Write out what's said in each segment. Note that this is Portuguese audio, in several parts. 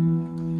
Mm-hmm.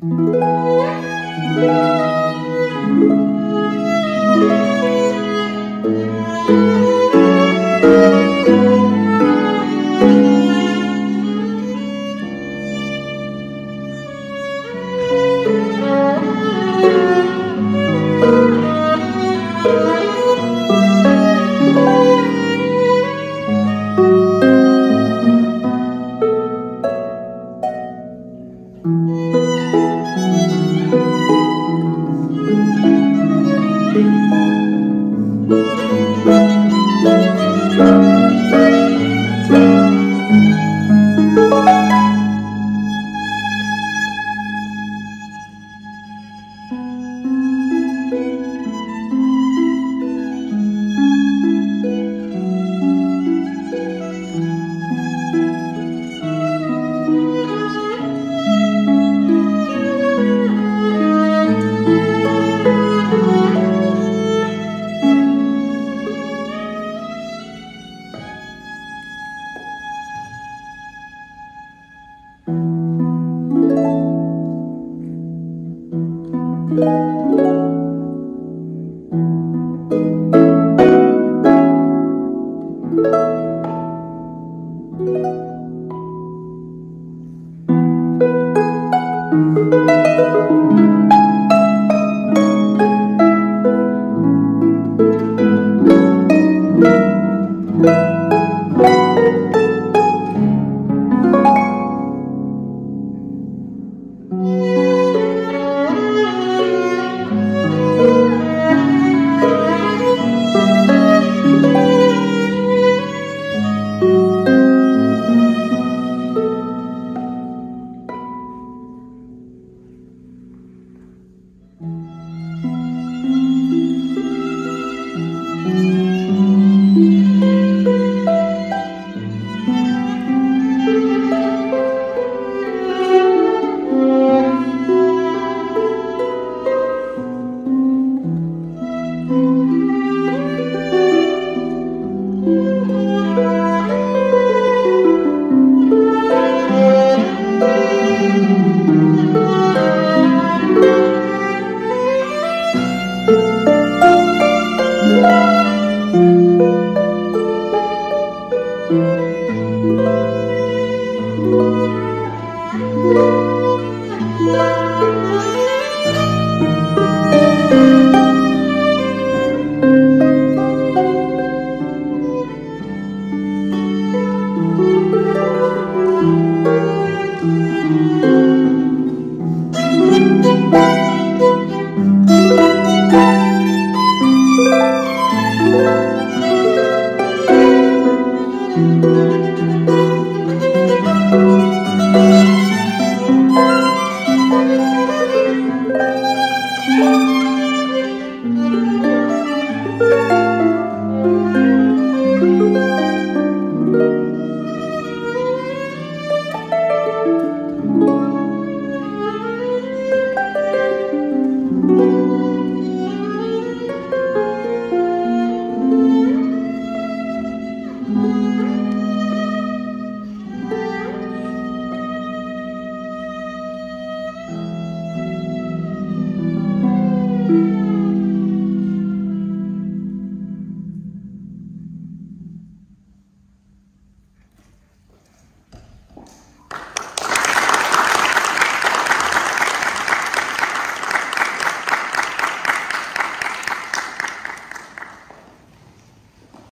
Música